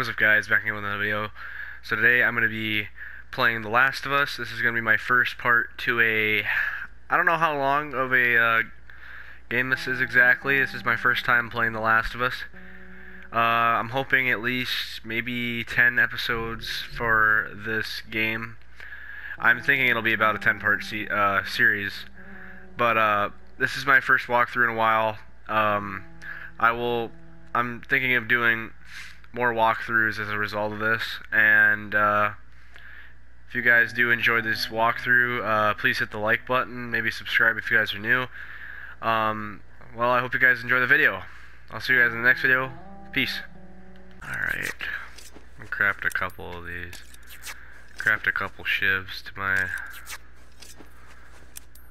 What's up guys, back again with another video. So today I'm going to be playing The Last of Us. This is going to be my first part to a... I don't know how long of a uh, game this is exactly. This is my first time playing The Last of Us. Uh, I'm hoping at least maybe 10 episodes for this game. I'm thinking it'll be about a 10 part se uh, series. But uh, this is my first walkthrough in a while. Um, I will... I'm thinking of doing more walkthroughs as a result of this. And uh, if you guys do enjoy this walkthrough, uh, please hit the like button. Maybe subscribe if you guys are new. Um, well, I hope you guys enjoy the video. I'll see you guys in the next video. Peace. Alright. Craft a couple of these. Craft a couple shivs to my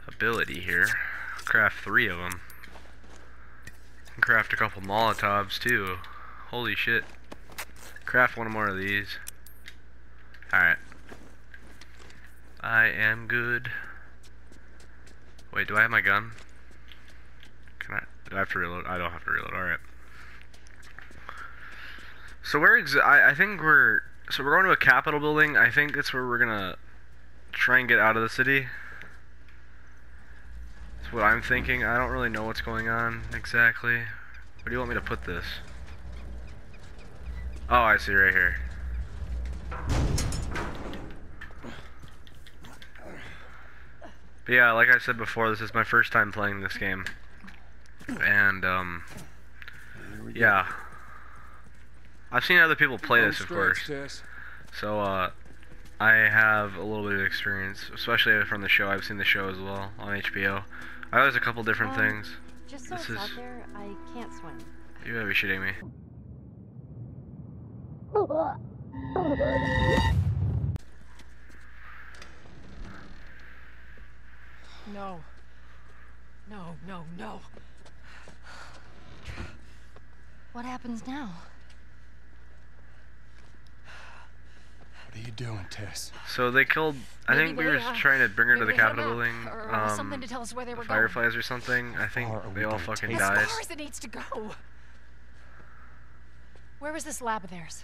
ability here. Craft three of them. Craft a couple Molotovs too. Holy shit. Craft one more of these. Alright. I am good. Wait, do I have my gun? Can I? Do I have to reload? I don't have to reload. Alright. So where exa- I, I think we're... So we're going to a Capitol building. I think that's where we're gonna try and get out of the city. That's what I'm thinking. I don't really know what's going on exactly. Where do you want me to put this? Oh, I see right here. But yeah, like I said before, this is my first time playing this game. And, um, yeah. I've seen other people play this, of course. So, uh, I have a little bit of experience, especially from the show. I've seen the show as well on HBO. I know there's a couple different Um, things. Just so This it's is- out there, I can't swim. You gotta be shitting me. No. No, no, no. What happens now? What are you doing, Tess? So they killed. I Maybe think we they, were uh, trying to bring her to the they Capitol building. or, uh, something Um, to tell us where they the were fireflies or something. I think far are they all gonna fucking died. As far as it needs to go. Where was this lab of theirs?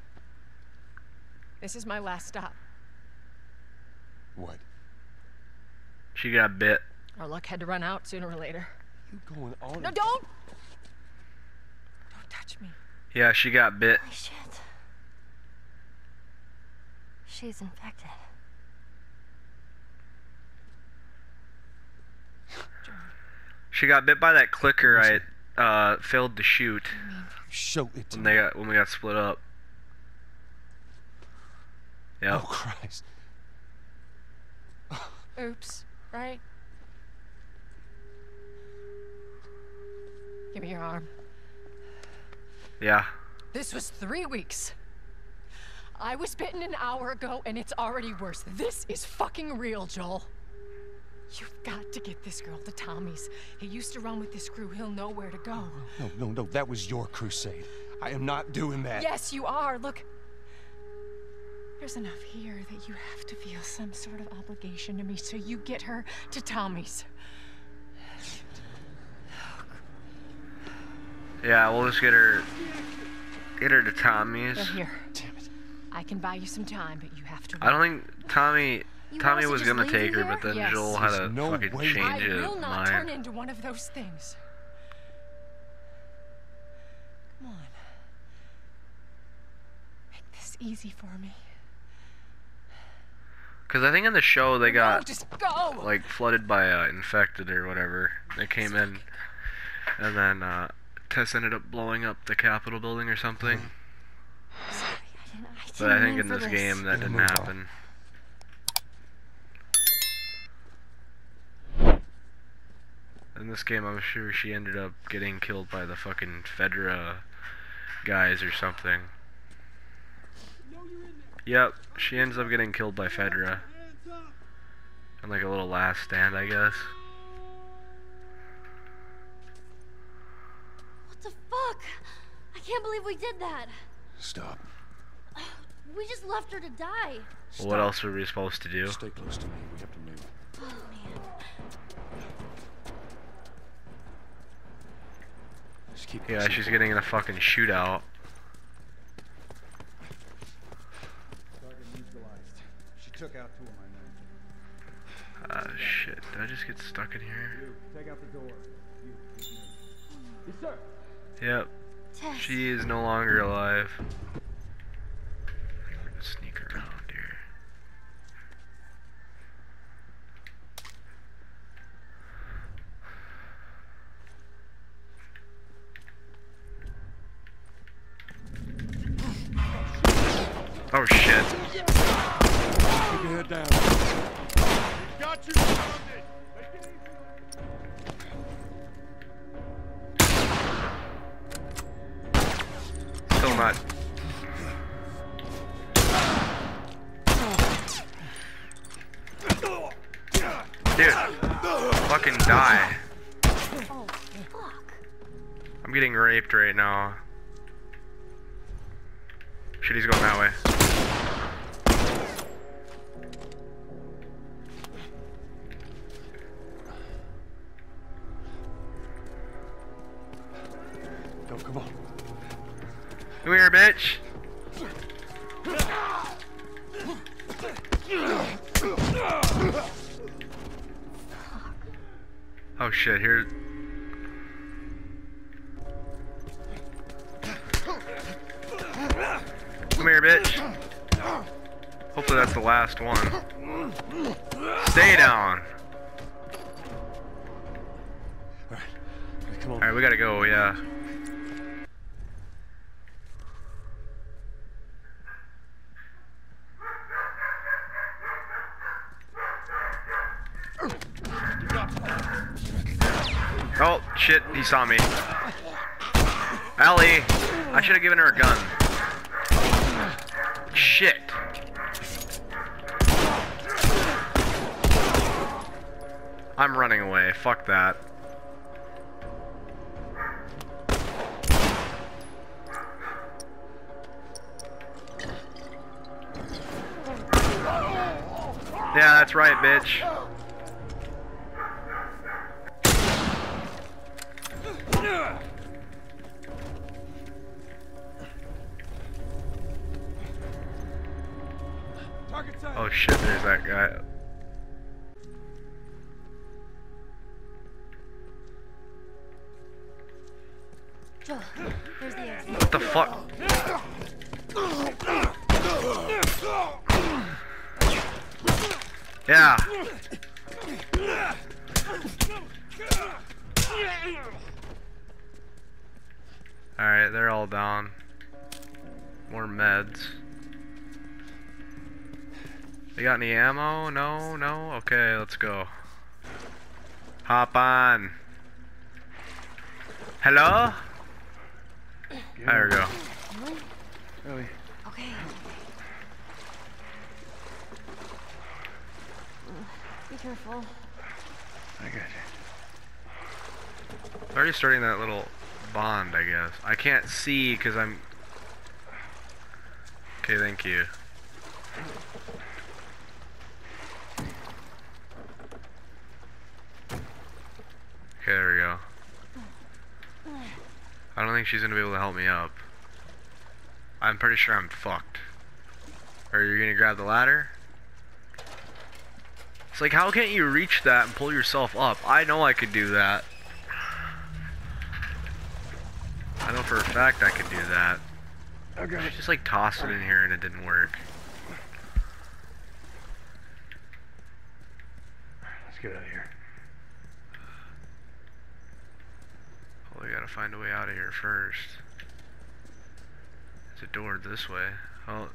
This is my last stop. What? She got bit. Our luck had to run out sooner or later. You going on? No, don't! Don't touch me. Yeah, she got bit. Holy shit. She's infected. She got bit by that clicker I uh, failed to shoot Show it to when me. they got when we got split up. Oh, Christ. Oops, right? Give me your arm. Yeah. This was three weeks. I was bitten an hour ago and it's already worse. This is fucking real, Joel. You've got to get this girl to Tommy's. He used to run with this crew. He'll know where to go. No, no, no. That was your crusade. I am not doing that. Yes, you are. Look. There's enough here that you have to feel some sort of obligation to me, so you get her to Tommy's. Yeah, we'll just get her get her to Tommy's. Now here, Damn it. I can buy you some time, but you have to. I don't think Tommy You Tommy want to was gonna take you her, but then Yes. Joel had There's to no fucking way. change I will not turn into one of those things. Come on. Make this easy for me. Cause I think in the show they no, got just go. like flooded by uh, infected or whatever. They came in, and then uh, Tess ended up blowing up the Capitol building or something. Sorry, I didn't. I didn't But I think in this this. game that didn't happen. In this game, I'm sure she ended up getting killed by the fucking Fedra guys or something. Yep, she ends up getting killed by Fedra. And like a little last stand, I guess. What the fuck? I can't believe we did that. Stop. We just left her to die. Well, what else were we supposed to do? Stay close to me. We have to move. Oh man. Just keep Yeah, she's getting in a fucking shootout. Took out two of my men. Ah, shit. Did I just get stuck in here? You, take out the door. You, keep. Yes, sir. Yep, Tess. she is no longer alive. Raped right now. Shit, he's going that way. Go, come on. Come here, bitch. Oh shit, here. Hopefully that's the last one. Stay down. All right. Come on. Alright, we gotta go, yeah. Oh, shit, he saw me. Ellie, I should have given her a gun. I'm running away, fuck that. Alright, they're all down. More meds. You got any ammo? No, no? Okay, let's go. Hop on. Hello? There we go. Really? Okay. Be careful. I got you. Already starting that little bond, I guess. I can't see because I'm. Okay, thank you. Okay, there we go. I don't think she's gonna be able to help me up. I'm pretty sure I'm fucked. Are you gonna grab the ladder? It's like, how can't you reach that and pull yourself up? I know I could do that. I know for a fact I could do that. I got. Just like tossed it in here and it didn't work. Let's get out of here. Well, we gotta find a way out of here first. There's a door this way. Oh,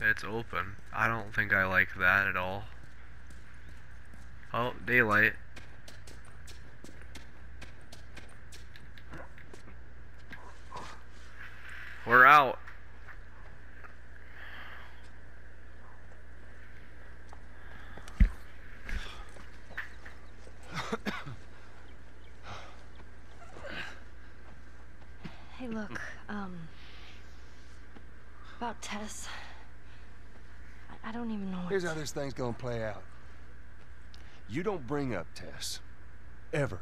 it's open. I don't think I like that at all. Oh, daylight. We're out. hey, look, um, about Tess, I, I don't even know Here's how this thing's gonna play out. You don't bring up Tess. Ever.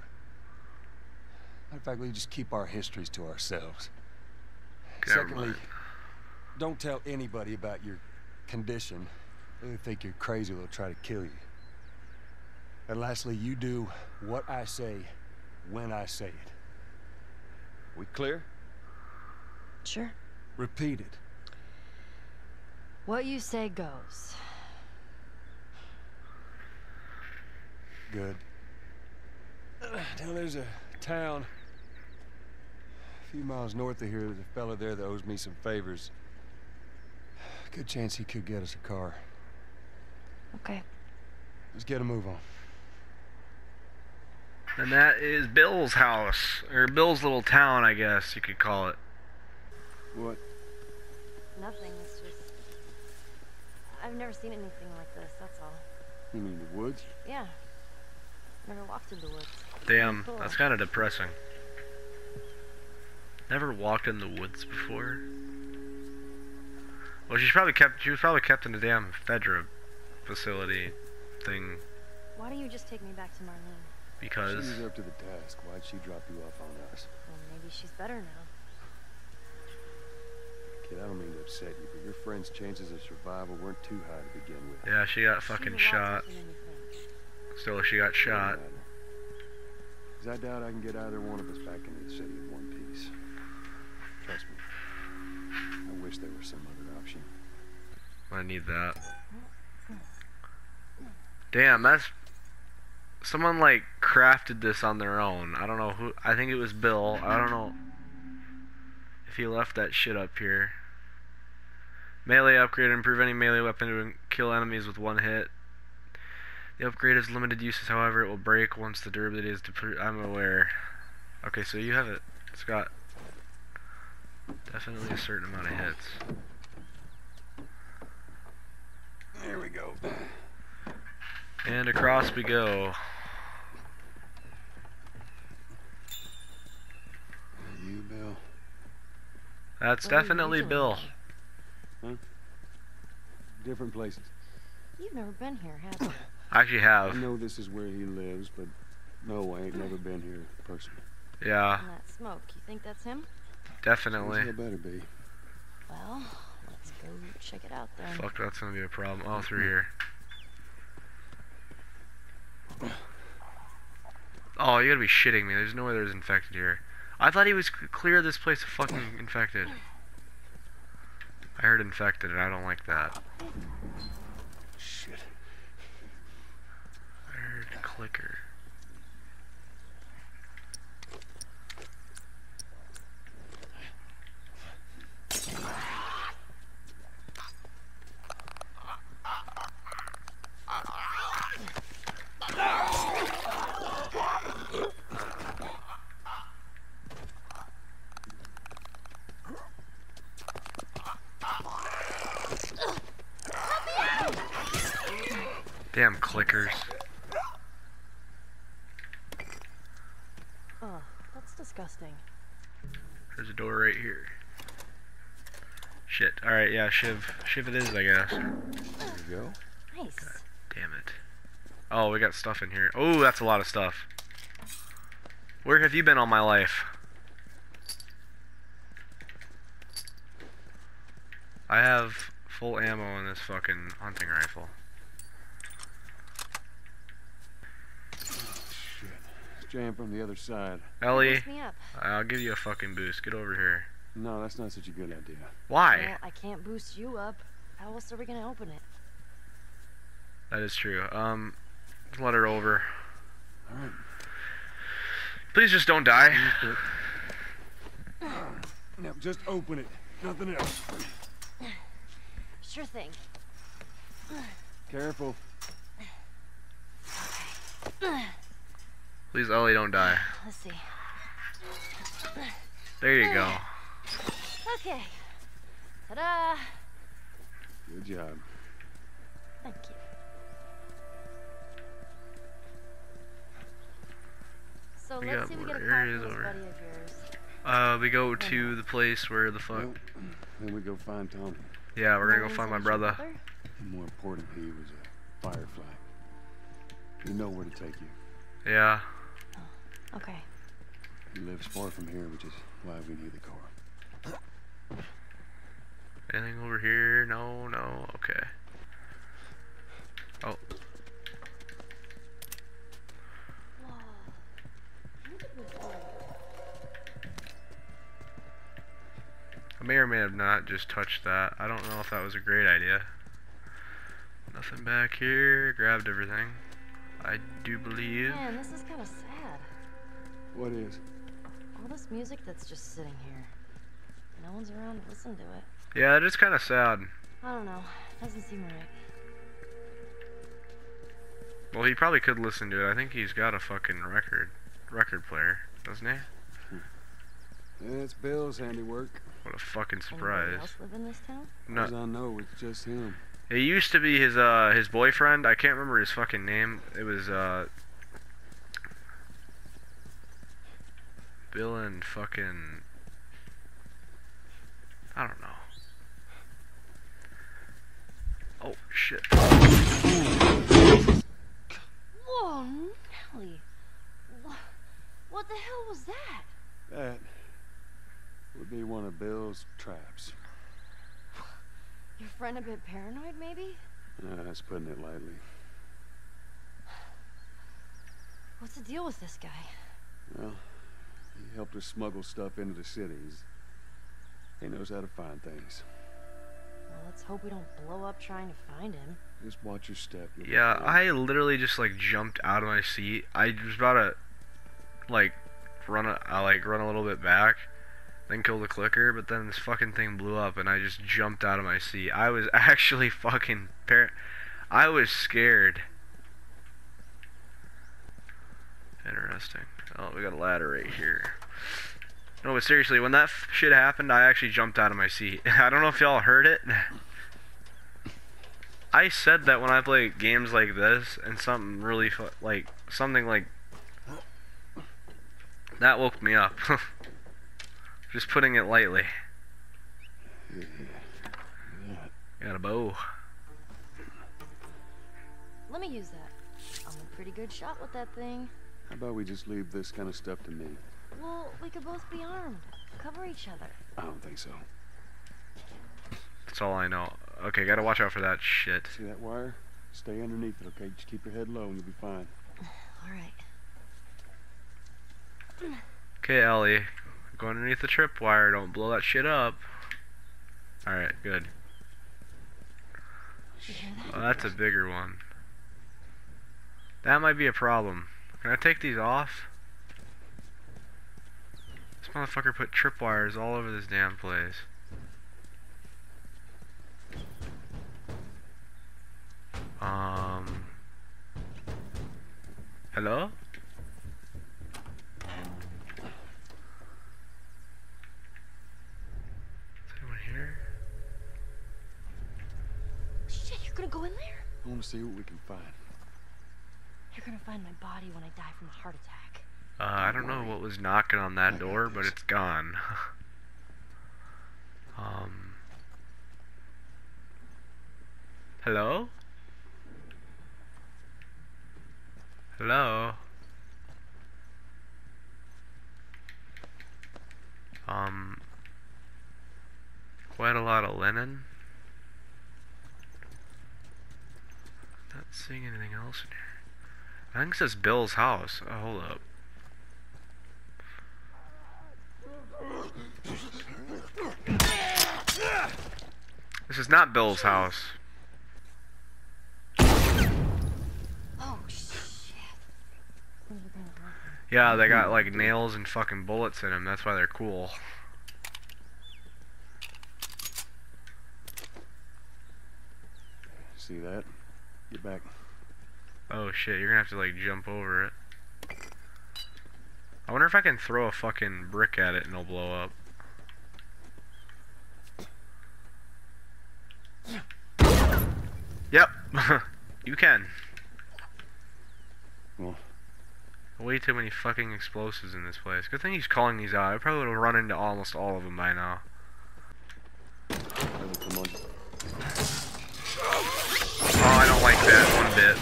Matter of fact, we just keep our histories to ourselves. Never Secondly, mind. don't tell anybody about your condition. They think you're crazy, they'll try to kill you. And lastly, you do what I say when I say it. We clear? Sure. Repeat it. What you say goes. Good. Now there's a town a few miles north of here. There's a fella there that owes me some favors. Good chance he could get us a car. Okay. Let's get a move on. And that is Bill's house. Or Bill's little town, I guess you could call it. What? Nothing. It's just. I've never seen anything like this, that's all. You mean the woods? Yeah. Never walked through the woods. Damn, Cool. that's kind of depressing. Never walked in the woods before. Well, she's probably kept. She was probably kept in a damn Fedra facility thing Why don't you just take me back to Marlene? because. She's up to the task. Why'd she drop you off on us? Well, maybe she's better now. Kid, I don't mean to upset you, but your friend's chances of survival weren't too high to begin with. Yeah, she got She's a fucking lot shot. Tougher than you think. Still, she got shot. Because I doubt I can get either one of us back into the city in one piece. Trust me. I wish there was some other option. I need that. Damn, that's someone like crafted this on their own. I don't know who. I think it was Bill. I don't know if he left that shit up here. Melee upgrade improve any melee weapon to kill enemies with one hit. The upgrade has limited uses, however, it will break once the durability is depleted. I'm aware. Okay, so you have it. It's got definitely a certain amount of hits. There we go. And across we go. You, Bill? That's What definitely doing? Bill. Different places. You've never been here, have you? I actually I know this is where he lives, but no, I ain't never been here personally. Yeah, And that smoke, you think that's him? definitely. It better be. Well, let's go check it out then. Fuck, that's gonna be a problem. All through here. Oh, you gotta be shitting me. There's no way there's infected here. I thought he was clear of this place of fucking infected. I heard infected, and I don't like that. Shit. I heard clicker. Damn clickers. Oh, that's disgusting. There's a door right here. Shit. Alright, yeah, Shiv. Shiv it is, I guess. There you go. Nice. Damn it. Oh, we got stuff in here. Oh, that's a lot of stuff. Where have you been all my life? I have full ammo in this fucking hunting rifle. Shit. It's jammed from the other side. Ellie, Boost me up. I'll give you a fucking boost. Get over here. No, that's not such a good idea. Why? Well, I can't boost you up. How else are we gonna open it? That is true. Um, let her over. Alright. Please just don't die. Now, just open it. Nothing else. Sure thing. Careful. Please, Ellie, don't die. Let's see. There you go. Okay. Ta-da! Good job. Thank you. So We let's got see we more get a areas over. buddy of yours. Uh, we go to the place where the fuck. Well, then we go find Tommy. Yeah, we're gonna go find my brother. And more importantly, he was a firefly. You know where to take you. Yeah. Okay. He lives far from here, which is why we need the car. Anything over here? No, no. Okay. Oh, I may or may have not just touched that. I don't know if that was a great idea. Nothing back here. Grabbed everything. I do believe. Man, this is kind of sad. What is? All this music that's just sitting here. No one's around to listen to it. Yeah, it is kind of sad. I don't know. It Doesn't seem right. Well, he probably could listen to it. I think he's got a fucking record, record player, doesn't he? Yeah, it's Bill's handiwork. What a fucking surprise. Anybody surprise. else live in this town? No, As I know, it's just him. it used to be his uh his boyfriend. I can't remember his fucking name. It was uh Bill and fucking I don't know. Oh shit. Whoa, Nelly. What, what the hell was that? That would be one of Bill's traps. Your friend a bit paranoid, maybe? Uh, that's putting it lightly. What's the deal with this guy? Well, he helped us smuggle stuff into the cities. He knows how to find things. Well, let's hope we don't blow up trying to find him. Just watch your step. you'll Yeah. I literally just like jumped out of my seat. I was about to like run a, I like run a little bit back, then kill the clicker, but then this fucking thing blew up and I just jumped out of my seat. I was actually fucking par- I was scared. Interesting. Oh, we got a ladder right here. No, but seriously, when that f- shit happened, I actually jumped out of my seat. I don't know if y'all heard it. I said that when I play games like this and something really fu- like something like that woke me up. Just putting it lightly. Got a bow. Let me use that. I'm a pretty good shot with that thing. How about we just leave this kind of stuff to me? Well, we could both be armed. Cover each other. I don't think so. That's all I know. Okay, gotta watch out for that shit. See that wire? Stay underneath it, okay? Just keep your head low and you'll be fine. Alright. Okay, Ellie. Go underneath the tripwire. Don't blow that shit up. Alright, good. That? Oh, that's a bigger one. That might be a problem. Can I take these off? This motherfucker put tripwires all over this damn place. Um. Hello? Is anyone here? Shit, you're gonna go in there? I want to see what we can find. You're gonna find my body when I die from a heart attack. Uh, I don't know what was knocking on that door, but it's gone. um. Hello? Hello? Um. Quite a lot of linen. Not seeing anything else in here. I think it says Bill's house. Oh, hold up. This is not Bill's house. Oh, shit. Things are kinda rough. Yeah, they got like nails and fucking bullets in them. That's why they're cool. See that? Get back. Oh shit, you're gonna have to like jump over it. I wonder if I can throw a fucking brick at it and it'll blow up. Yep, you can. Well, Way too many fucking explosives in this place. Good thing he's calling these out. I probably would have run into almost all of them by now. Oh, I don't like that one bit.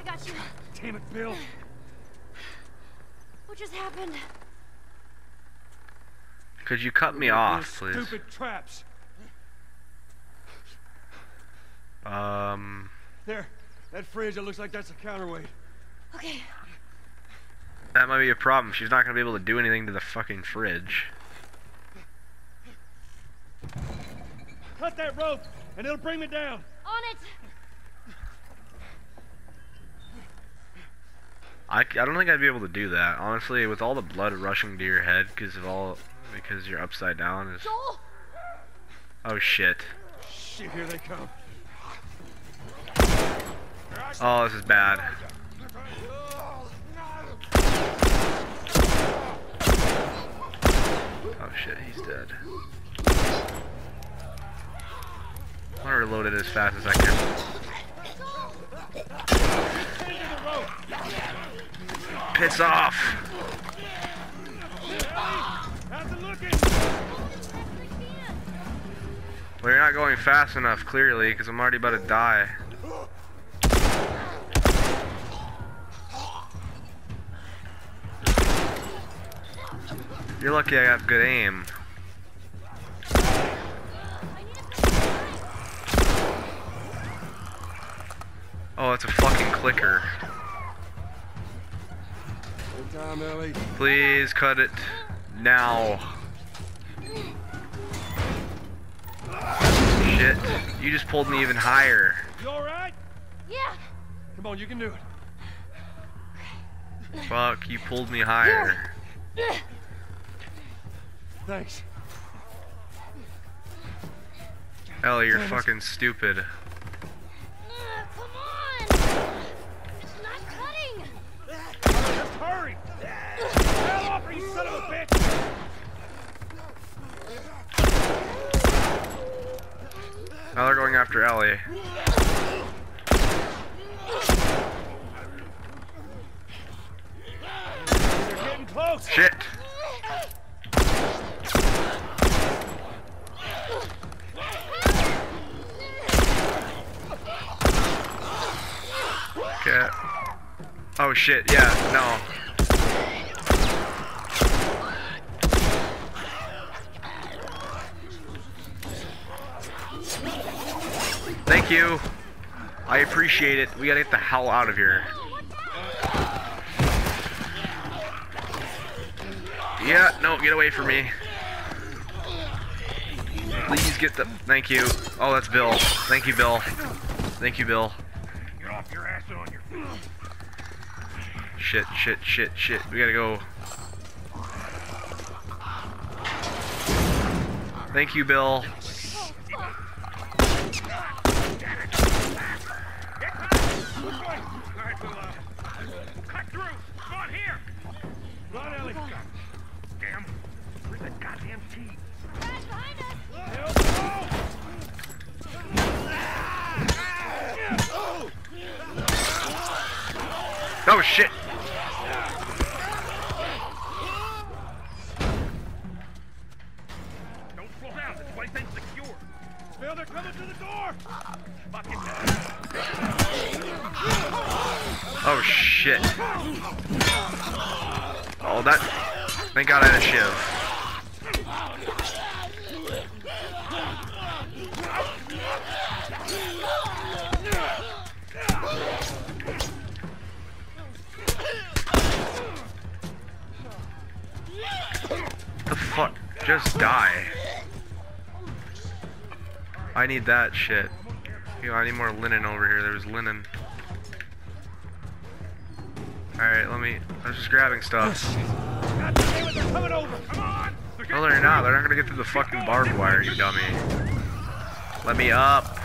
I got you. Damn it, Bill. What just happened? Could you cut me off, please? Stupid traps. Um, There. That fridge, it looks like that's a counterweight. Okay. that might be a problem. She's not gonna be able to do anything to the fucking fridge. Cut that rope, and it'll bring me down. On it. I, I don't think I'd be able to do that. Honestly, with all the blood rushing to your head because of all because you're upside down is Joel. oh shit. Shit, here they come. Oh, this is bad. Oh shit, he's dead. I want to reload it as fast as I can. Piss off! Well, you're not going fast enough, clearly, because I'm already about to die. You're lucky I have good aim. Oh, it's a fucking clicker. Good time, Ellie. Please cut it now. Shit, you just pulled me even higher. You alright? Yeah. Come on, you can do it. Fuck, you pulled me higher. Thanks. Ellie, you're Damn it. fucking stupid. Uh, come on. It's not cutting. Just hurry! Hell off, you son of a bitch! Now they're going after Ellie. Close! Shit! Okay. Oh shit, yeah, no. Thank you. I appreciate it. We gotta get the hell out of here. Yeah, no, get away from me. Please get the. Thank you. Oh, that's Bill. Thank you, Bill. Thank you, Bill. Get off your ass on your feet! Shit, shit, shit, shit. We gotta go. Thank you, Bill. Shit. You know, I need more linen over here. There's linen. Alright, let me. I was just grabbing stuff. God damn it, they're coming over! Come on! They're No, they're not. They're not gonna get through the fucking barbed wire, you dummy. Let me up.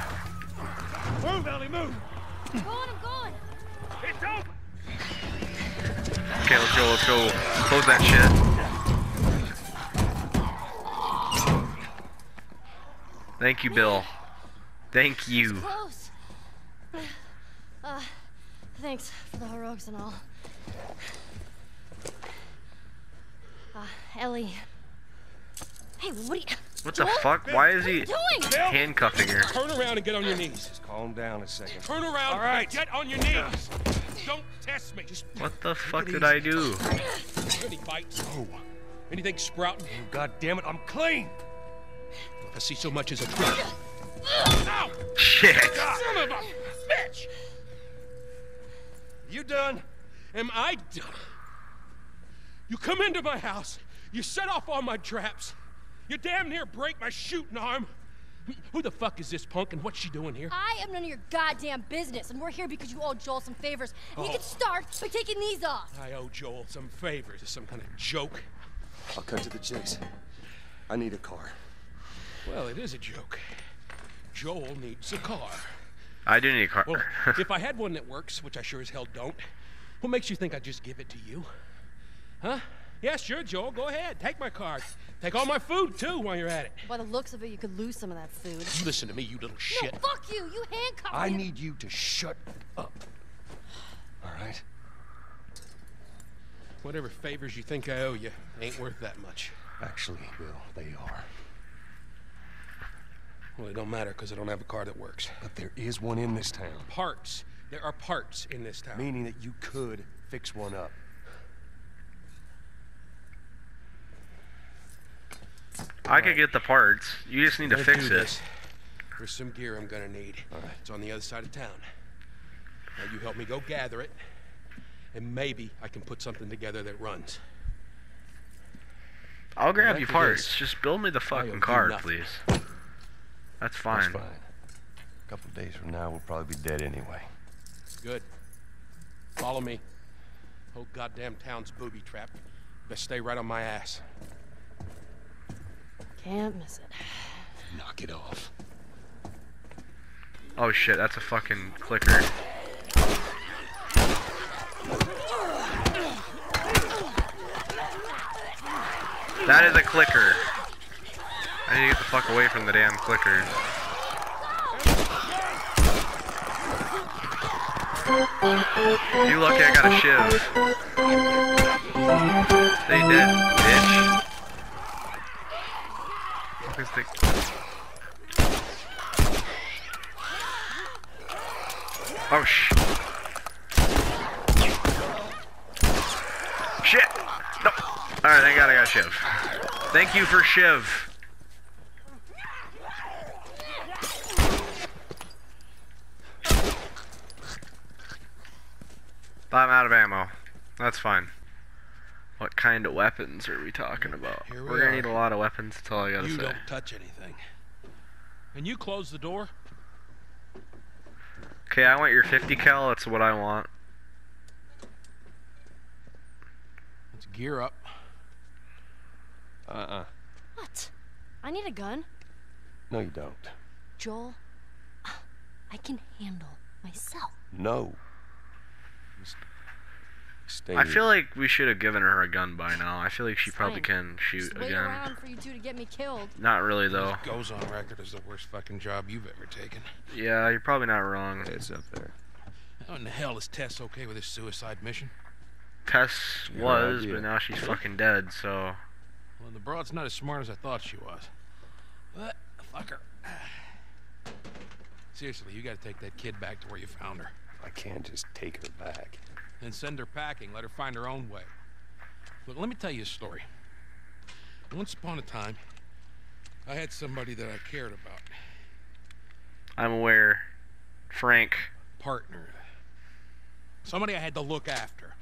Move, Ellie, move! I'm going. I'm going. It's open! Okay, let's go, let's go. Close that shit. Thank you, Bill. Thank you. Close. Uh, Thanks for the heroics and all. Uh, Ellie. Hey, what are you... What the Joel? fuck? Why is he handcuffing her? Turn around and get on your knees. Just calm down a second. Turn around All right. and get on your knees. Don't test me. Just What the fuck did I do? any bites. Oh. Anything sprouting? God damn it, I'm clean! If I see so much as a twig. Ow! Shit. Son of a bitch! You done? Am I done? You come into my house, you set off all my traps, you damn near break my shooting arm. Who the fuck is this punk and what's she doing here? I am none of your goddamn business, and we're here because you owe Joel some favors. And you oh. can start by taking these off. I owe Joel some favors. Is some kind of joke? I'll cut to the chase. I need a car. Well, it is a joke. Joel needs a car. I do need a car. Well, if I had one that works, which I sure as hell don't, what makes you think I'd just give it to you? Huh? Yeah, sure, Joel. Go ahead. Take my car. Take all my food, too, while you're at it. By the looks of it, you could lose some of that food. You listen to me, you little shit. No, fuck you! You handcuffed me. I need you to shut up. All right? Whatever favors you think I owe you ain't worth that much. Actually, Bill, they are. Well, it don't matter because I don't have a car that works. But there is one in this town. Parts. There are parts in this town. Meaning that you could fix one up. I could get the parts. You just need to fix it. this. There's some gear I'm gonna need. All right. It's on the other side of town. Now you help me go gather it, and maybe I can put something together that runs. I'll grab you parts. Just build me the fucking you car, nothing. please. That's That's fine. fine. A couple days from now, we'll probably be dead anyway. Good. Follow me. Whole goddamn town's booby trapped. Best stay right on my ass. Can't miss it. Knock it off. Oh shit, that's a fucking clicker. That is a clicker. I need to get the fuck away from the damn clickers. You lucky I got a shiv. Stay dead, bitch. Fuck the- Oh sh. Shit. No. All right, thank God I got Shiv. Thank you for Shiv. I'm out of ammo. That's fine. What kind of weapons are we talking about? Here we We're gonna are. need a lot of weapons. That's all I gotta You say. don't touch anything. And you close the door? Okay, I want your 50 cal. That's what I want. Let's gear up. Uh-uh. What? I need a gun. No, you don't. Joel, I can handle myself. No. Just stay I feel like we should have given her a gun by now. I feel like she probably can shoot Just again. around for you two to get me killed. Not really though. Goes on record as the worst fucking job you've ever taken. Yeah, you're probably not wrong. It's up there. How in the hell is Tess okay with this suicide mission? Tess Your was, idea. but now she's fucking dead. So Well, the broad's not as smart as I thought she was. But, fuck her. Seriously, you gotta take that kid back to where you found her. I can't just take her back. Then send her packing, let her find her own way. Look, let me tell you a story. Once upon a time, I had somebody that I cared about. I'm aware. Frank. Partner. Somebody I had to look after.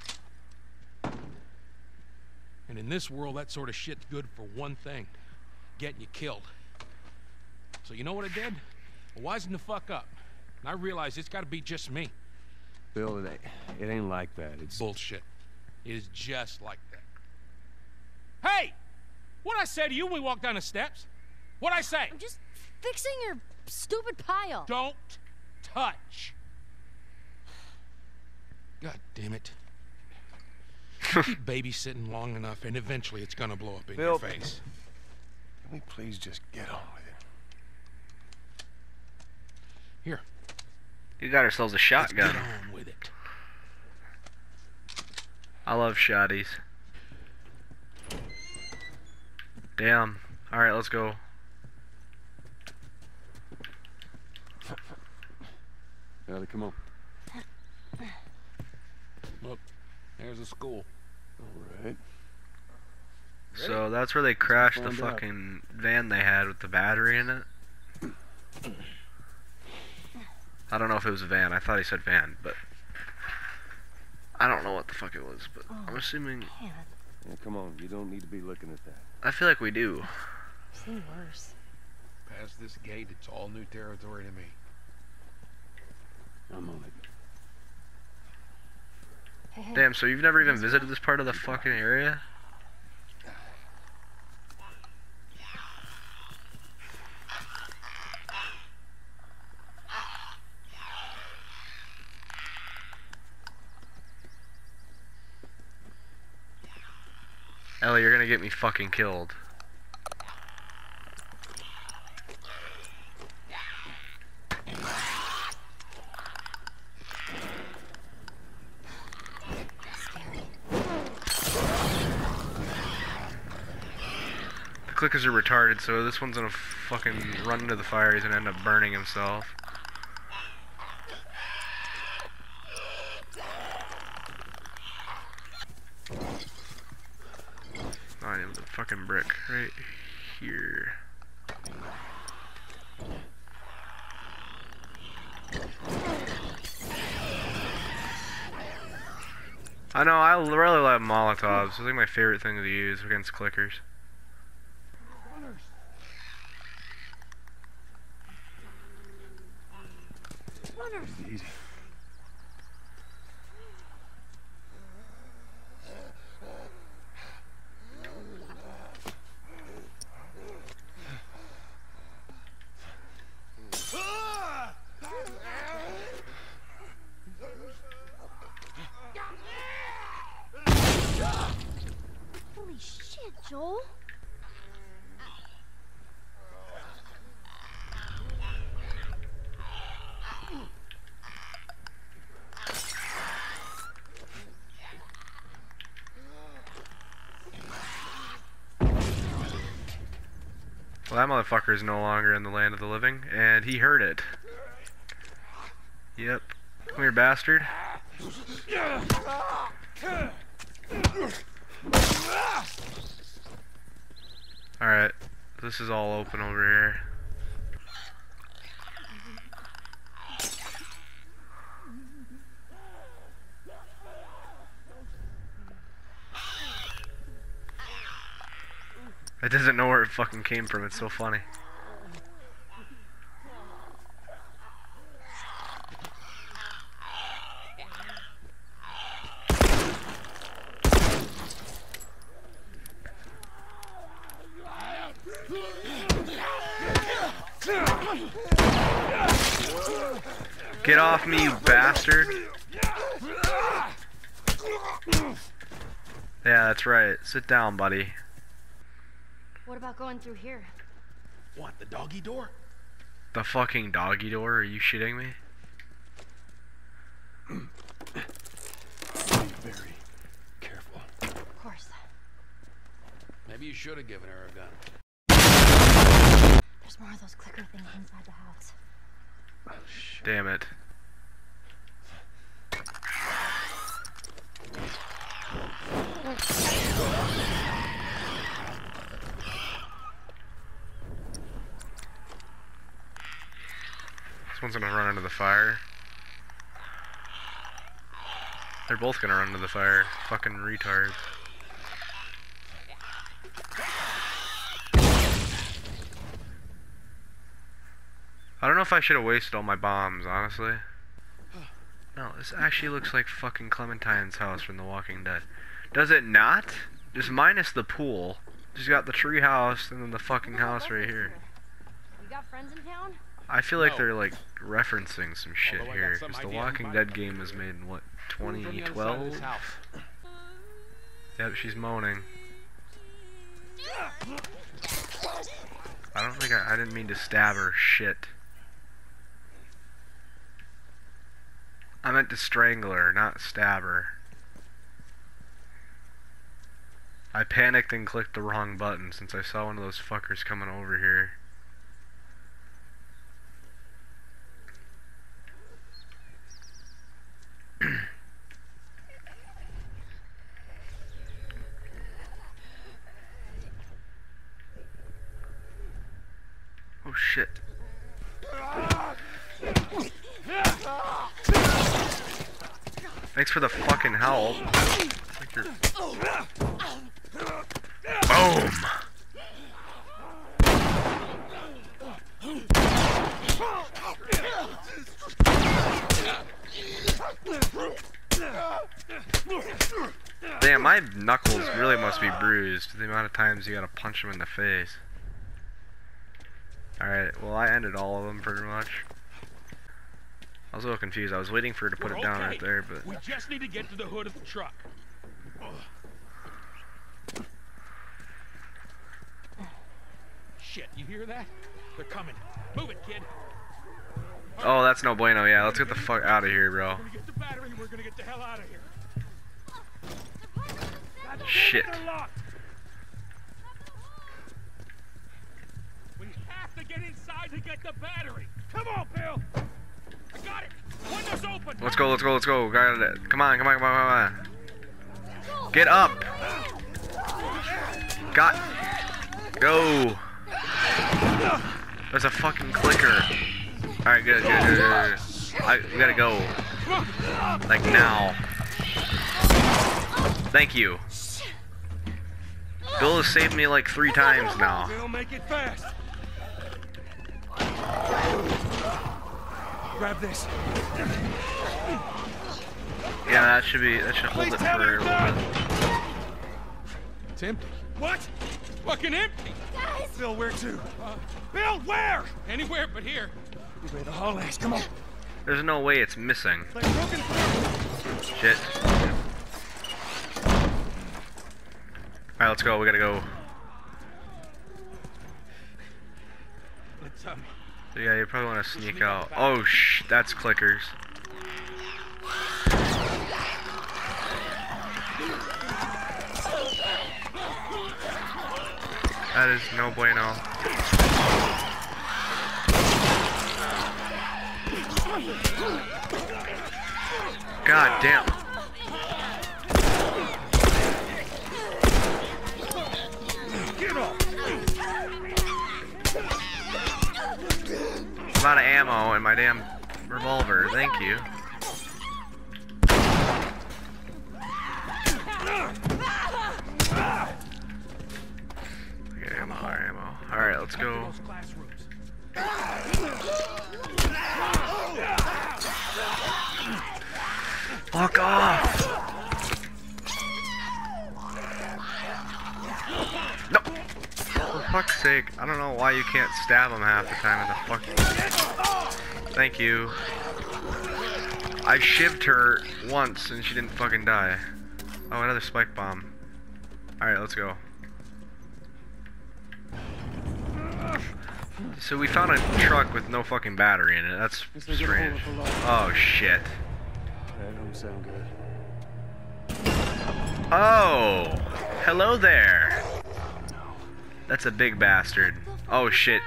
And in this world, that sort of shit's good for one thing getting you killed. So, you know what I did? I wisened the fuck up. And I realized it's gotta be just me. Bill, it ain't, it ain't like that. It's Bullshit. It is just like that. Hey! What I say to you when we walk down the steps? What I say? I'm just fixing your stupid pile. Don't touch. God damn it. You Keep babysitting long enough, and eventually it's gonna blow up in Bill. your face. Can we please just get on with it? Here, You got ourselves a let's shotgun. get on with it. I love shotties. Damn. Alright, let's go. Ellie, come on. Look, there's a school. All right. So that's where they crashed the find out. fucking van they had with the battery in it. I don't know if it was a van. I thought he said van, but I don't know what the fuck it was. But oh, I'm assuming. Man, Yeah, come on. You don't need to be looking at that. I feel like we do. I've seen worse. Past this gate, it's all new territory to me. I'm on it. Hey, hey. Damn. So you've never even visited this part of the fucking area? Get me fucking killed. The clickers are retarded, so this one's gonna fucking run into the fire. He's gonna end up burning himself. Not even the fucking brick right here. I know, I really love Molotovs. It's like my favorite thing to use against clickers. Easy. Holy shit, Joel. Well, that motherfucker is no longer in the land of the living, and he heard it. Yep. Come here, bastard. Alright. This is all open over here. It doesn't know where it fucking came from. It's so funny. Get off me, you bastard. Yeah, that's right. Sit down, buddy. What about going through here? What, the doggy door? The fucking doggy door? Are you shitting me? Be very careful. Of course. Maybe you should have given her a gun. There's more of those clicker things inside the house. Oh, Damn it. This one's gonna run into the fire. They're both gonna run into the fire. Fucking retards. I don't know if I should have wasted all my bombs, honestly. No, this actually looks like fucking Clementine's house from The Walking Dead. Does it not? Just minus the pool. Just got the tree house and then the fucking house right here. You got friends in town? I feel like No. they're like referencing some shit Although here because The Walking Dead game was made in what Coming from the other side of this 2012? house. Yep, she's moaning. I don't think I, I didn't mean to stab her. Shit. I meant to strangle her, not stab her. I panicked and clicked the wrong button since I saw one of those fuckers coming over here. oh shit. Thanks for the fucking help. Boom! Damn, my knuckles really must be bruised. The amount of times you gotta punch them in the face. Alright, well I ended all of them pretty much. I was a little confused. I was waiting for her to put We're it down okay. right there, but... We just need to get to the hood of the truck. Shit, you hear that? They're coming. Move it, kid. Oh, that's no bueno. Yeah, let's get the fuck out of here, bro. We're gonna get the battery. We're gonna get the hell out of here. Shit. We have to get inside to get the battery. Come on, Bill. I got it. Window's open. Let's go, let's go, let's go. Got it. Come on, come on, come on, come on. Get up. Got. Go. There's a fucking clicker. Alright, good, good, good, good. good. I, we gotta go. Like now. Thank you. Bill has saved me like three times now. Bill, make it fast. Grab this. Yeah, that should be, that should hold it Please for a little bit. It's empty. What? Fucking empty. Bill, where to? Uh, Bill, where? Anywhere but here. You better haul ass. Come on. There's no way it's missing. Like. Shit. Alright, let's go. We gotta go. Let's um. So yeah, you probably want to sneak out. Oh, shh, that's clickers. That is no bueno. God damn. A lot of ammo in my damn revolver. Thank you. Sake, I don't know why you can't stab him half the time in the fucking... Thank you. I shivved her once and she didn't fucking die. Oh, another spike bomb. Alright, let's go. So we found a truck with no fucking battery in it. That's strange. Oh shit. That don't sound good. Oh, hello there. That's a big bastard. Oh shit.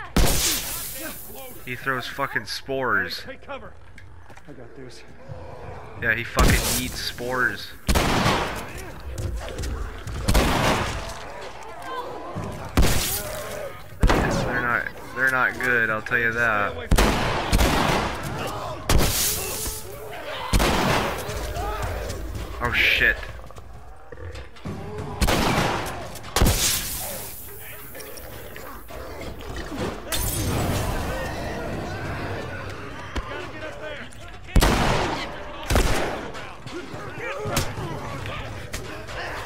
He throws fucking spores. Take cover. I got this. Yeah, he fucking eats spores. They're not they're not good, I'll tell you that. Oh shit.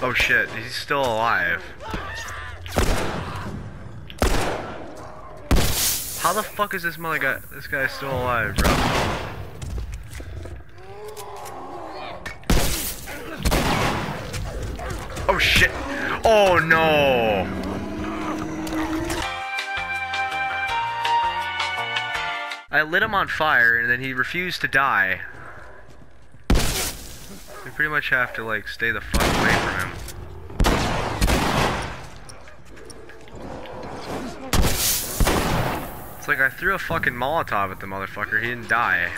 Oh shit, he's still alive. How the fuck is this mother guy this guy still alive, bro? Oh shit. Oh no. I lit him on fire and then he refused to die. We pretty much have to like stay the fuck It's like I threw a fucking Molotov at the motherfucker. He didn't die.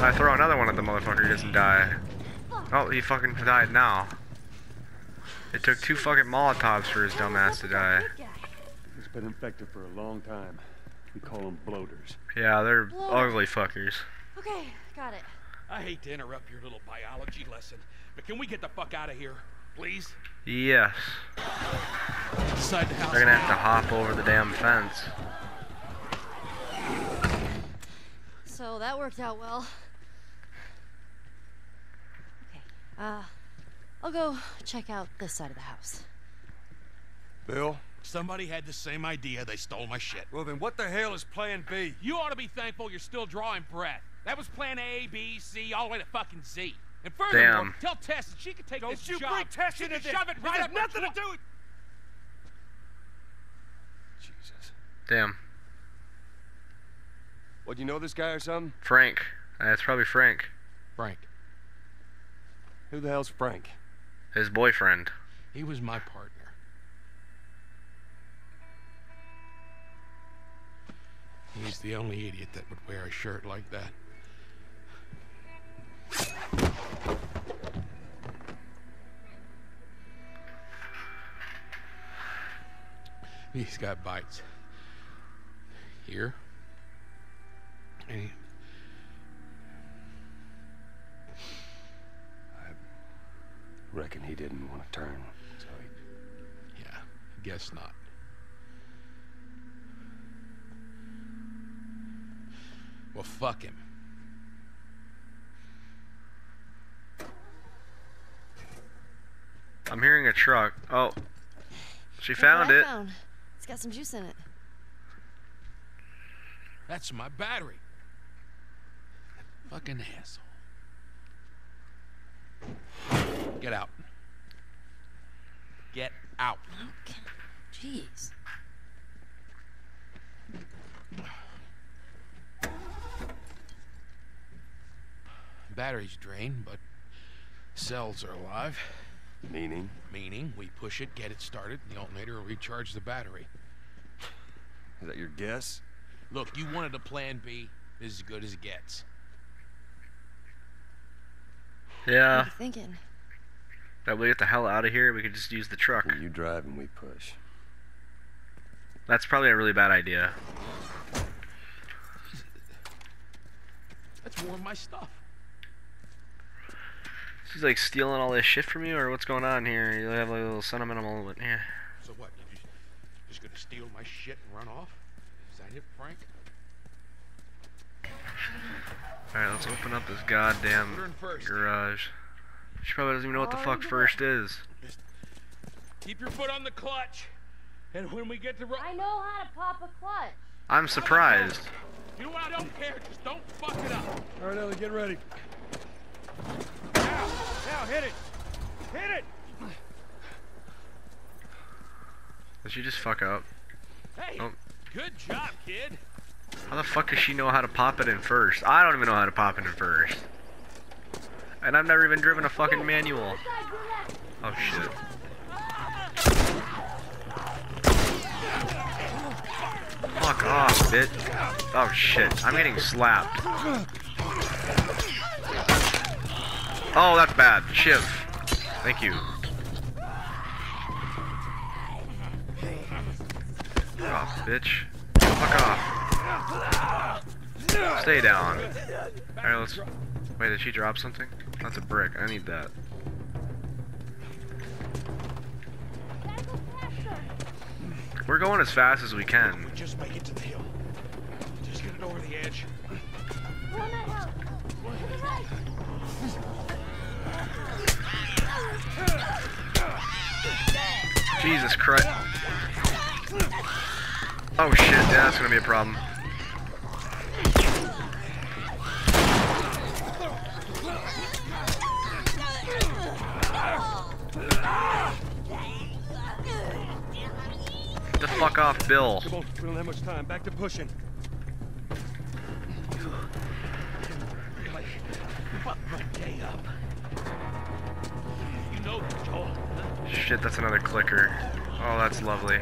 I throw another one at the motherfucker. He doesn't die. Oh, he fucking died now. It took two fucking Molotovs for his dumb ass to die. He's been infected for a long time. We call them bloaters. Yeah, they're Blood. ugly fuckers. Okay, got it. I hate to interrupt your little biology lesson, but can we get the fuck out of here, please? Yes. Inside the house. They're gonna have to hop over the damn fence. So that worked out well. Okay, uh, I'll go check out this side of the house. Bill? Somebody had the same idea. They stole my shit. Well then what the hell is plan B? You ought to be thankful you're still drawing breath. That was plan A, B, C, all the way to fucking Z. And furthermore, Damn. tell Tess that she can take Don't this you job. bring Tess she into can this. shove it This right has up nothing to do with- Jesus. Damn. What, do you know this guy or something? Frank. Uh, That's probably Frank. Frank, Who the hell's Frank? His boyfriend. he was my partner. He's the only idiot that would wear a shirt like that. He's got bites. Here. And he- Reckon he didn't want to turn. So he... yeah, guess not. Well, fuck him. I'm hearing a truck. Oh. She Look found it. Found. It's got some juice in it. That's my battery. Fucking asshole. Get out. Get out. Okay. Jeez. Battery's drained, but cells are alive. Meaning? Meaning, we push it, get it started, and the alternator will recharge the battery. Is that your guess? Look, you wanted a plan B. This is as good as it gets. What Yeah. are you thinking? That we get the hell out of here. We could just use the truck. Well, you drive and we push. That's probably a really bad idea. Let's warm my stuff. She's like stealing all this shit from you, or what's going on here? You have like a little sentimental moment. Yeah. So what? You just, just gonna steal my shit and run off? Is that it, Frank? Alright, let's open up this goddamn Put her in first. garage. She probably doesn't even know what the fuck first is. Keep your foot on the clutch. And when we get to ro- I know how to pop a clutch. I'm surprised. You know what? I don't care. Just don't fuck it up. All right, Ellie, get ready. Now, now, hit it! Hit it! Did she just fuck up? Hey, Oh. good job, kid. How the fuck does she know how to pop it in first? I don't even know how to pop it in first. And I've never even driven a fucking manual. Oh shit. Fuck off, bitch. Oh shit, I'm getting slapped. Oh, that's bad. Shiv. Thank you. Fuck off, bitch. Fuck off. Stay down. Alright, let's. Wait, did she drop something? That's a brick. I need that. We're going as fast as we can. Just make it to the hill. Just get it over the edge. Jesus Christ. Oh shit, yeah, that's gonna be a problem. Get the fuck off, Bill. We don't have much time. Back to pushing. Fuck my day up. Shit, that's another clicker. Oh, that's lovely.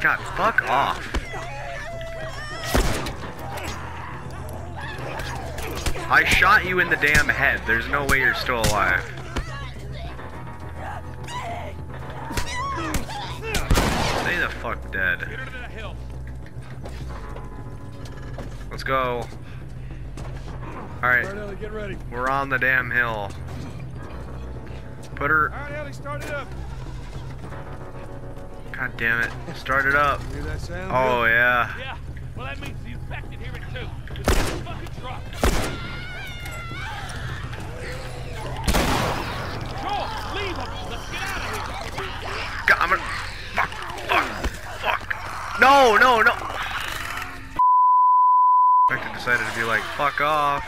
God, fuck off. I shot you in the damn head. There's no way you're still alive. Dead. Get her to the hill. Let's go. Alright, All right, Ellie, get ready. we're on the damn hill. Put her. All right, Ellie, start it up. God damn it. Start it up. Hear that sound? Oh, yeah. Yeah. Well, that means the infected hear it too. Just fucking truck. Joel, leave him. Let's get out of here. God, I'm gonna. Fuck, fuck, fuck. No, no, no. I decided to be like, fuck off.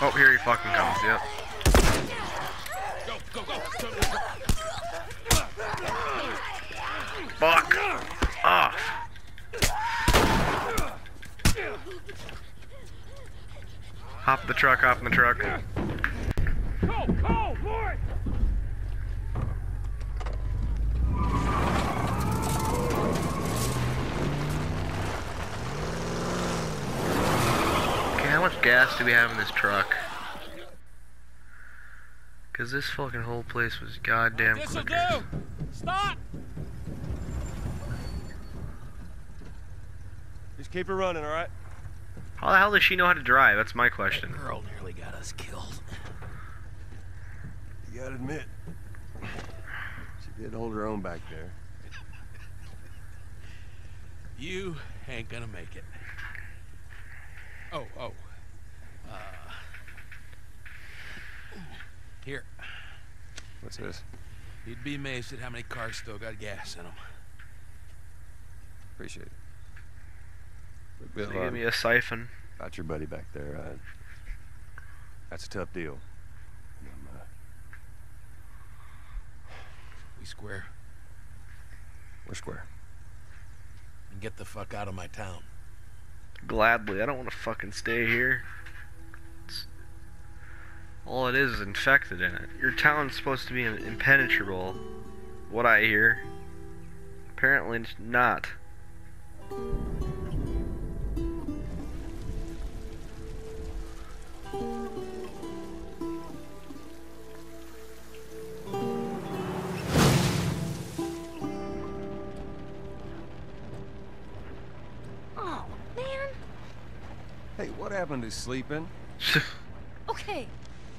Oh, here he fucking comes, yep. Go, go, go. Fuck off. Hop the truck, hop in the truck. Go, go, boy. Okay, how much gas do we have in this truck? Cause this fucking whole place was goddamn This'll clicker. do. Stop. Just keep her running, all right? How the hell does she know how to drive? That's my question. Girl nearly got us killed. You gotta admit, she did hold her own back there. You ain't gonna make it. Oh, oh. Uh, Here, What's this? you'd be amazed at how many cars still got gas in them. Appreciate it. Look, So Bill, give uh, me a siphon. about your buddy back there. Uh, that's a tough deal. I'm, uh, We square we're square. and get the fuck out of my town. Gladly. I don't want to fucking stay here. It's- all it is is infected in it. Your town's supposed to be impenetrable. What I hear. Apparently it's not. Oh, man. Hey, what happened to sleeping? Okay.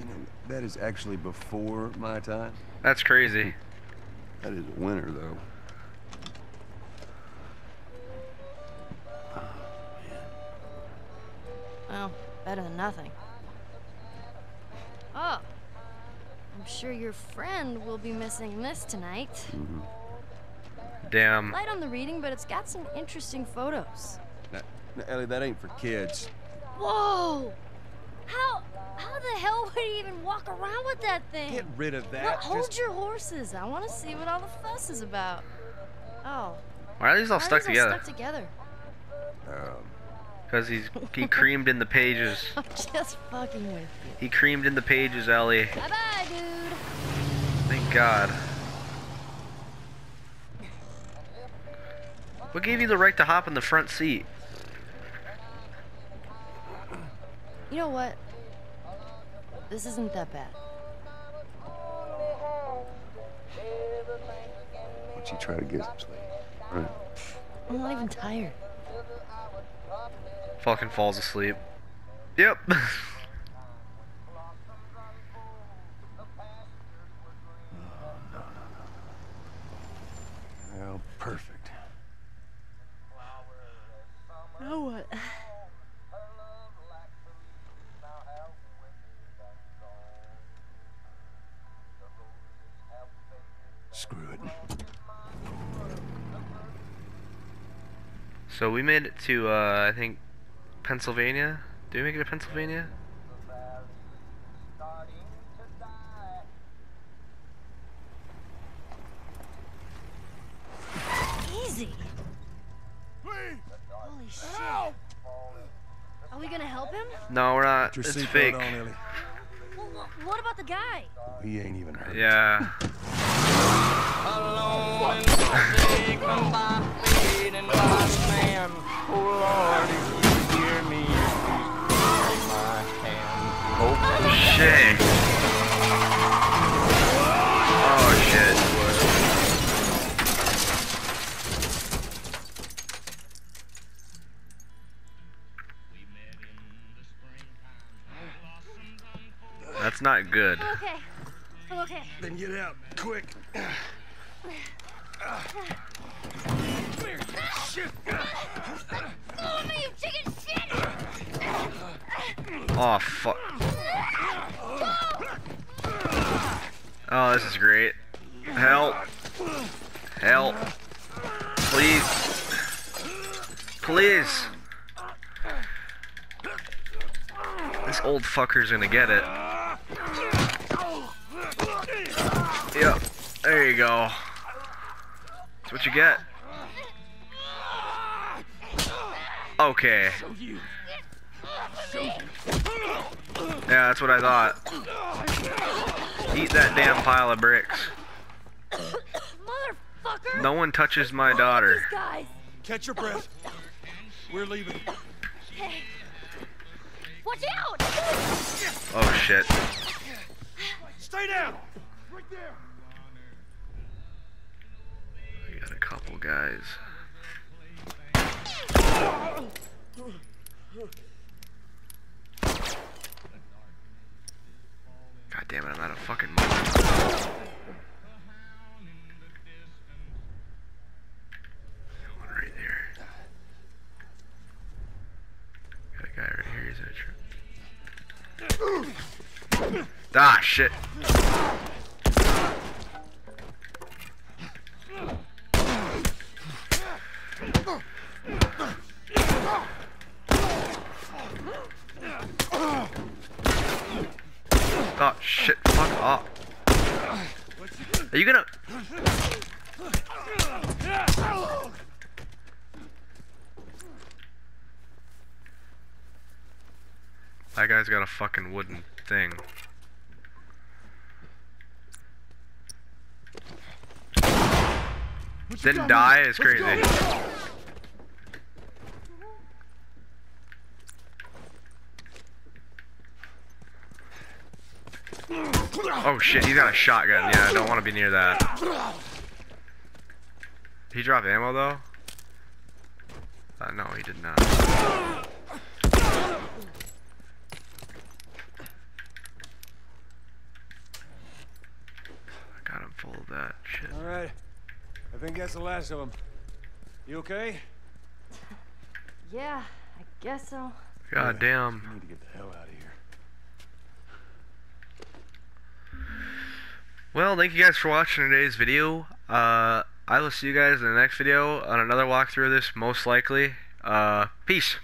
You know, that is actually before my time. That's crazy. That is winter, though. Oh, well, better than nothing. Oh, I'm sure your friend will be missing this tonight. Mm-hmm. Damn. Light on the reading, but it's got some interesting photos. Now, now, Ellie, that ain't for kids. Whoa! How how the hell would he even walk around with that thing? Get rid of Well, that. hold Just your horses. I want to see what all the fuss is about. Oh, Why are these all why are stuck these together? stuck together? Um, Because he's he creamed in the pages. I'm just fucking with you. He creamed in the pages, Ellie. Bye bye, dude. Thank God. What gave you the right to hop in the front seat? You know what? This isn't that bad. Why you try to get some sleep? Right. I'm not even tired. Fucking falls asleep. Yep. Oh, perfect. Now what? Screw it. So we made it to, uh, I think, Pennsylvania. Did we make it to Pennsylvania? Easy. Holy shit. Are we gonna help him? No, we're not. Your It's seatbelt fake. on, Ellie. Well, what about the guy? He ain't even hurt. Yeah. Oh shit. Oh shit. That's not good. I'm okay. I'm okay. Then get out, quick. Follow me, you chicken shit! Oh fuck. Oh, this is great. Help. Help. Please. Please. This old fucker's gonna get it. Yep. There you go. That's what you get. Okay. Yeah, that's what I thought. Eat that damn pile of bricks. No one touches my daughter. guys! Catch your breath. We're leaving. Hey. Watch out! Oh shit. Stay down. Right there. I got a couple guys. God damn it, I'm out of fucking money. Ah, shit. Oh shit, fuck off. Are you gonna That guy's got a fucking wooden thing. Didn't die is crazy. Oh shit, he's got a shotgun. Yeah, I don't want to be near that. He dropped ammo though? Uh, no, he did not. I got him full of that shit. All right. I think that's the last of them. You okay? Yeah, I guess so. God damn. We need to get the hell out of here. Well, thank you guys for watching today's video. Uh, I will see you guys in the next video on another walkthrough of this, most likely. Uh, peace.